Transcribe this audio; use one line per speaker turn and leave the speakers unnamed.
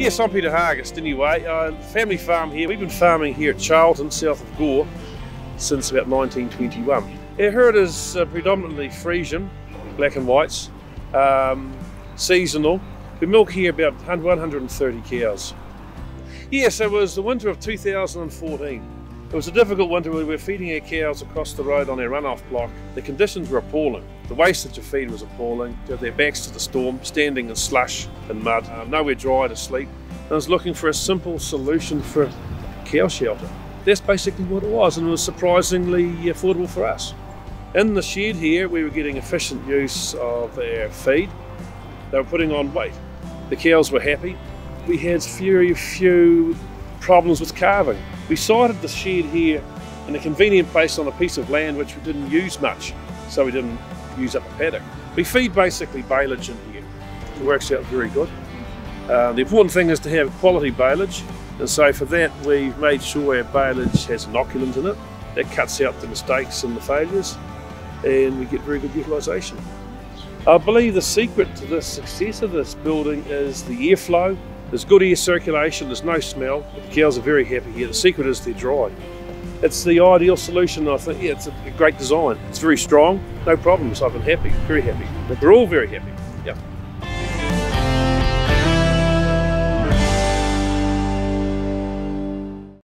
Yes, I'm Peter Hargest anyway. Uh, family farm here. We've been farming here at Charlton, south of Gore, since about 1921. Our herd is uh, predominantly Friesian, black and whites, um, seasonal. We milk here about 130 cows. Yes, it was the winter of 2014. It was a difficult winter. We were feeding our cows across the road on our runoff block. The conditions were appalling. The wastage of feed was appalling. They had their backs to the storm, standing in slush and mud, um, nowhere dry to sleep. And I was looking for a simple solution for cow shelter. That's basically what it was, and it was surprisingly affordable for us. In the shed here, we were getting efficient use of our feed. They were putting on weight. The cows were happy. We had very few problems with calving. We sited the shed here in a convenient place on a piece of land which we didn't use much, so we didn't use up a paddock. We feed basically baleage in here. It works out very good. Um, the important thing is to have quality baleage, and so for that we've made sure our baleage has inoculant in it. That cuts out the mistakes and the failures, and we get very good utilisation. I believe the secret to the success of this building is the airflow there's good air circulation, there's no smell. The cows are very happy here. The secret is they're dry. It's the ideal solution, I think. Yeah, it's a great design. It's very strong, no problems. I've been happy, very happy. We're all very happy.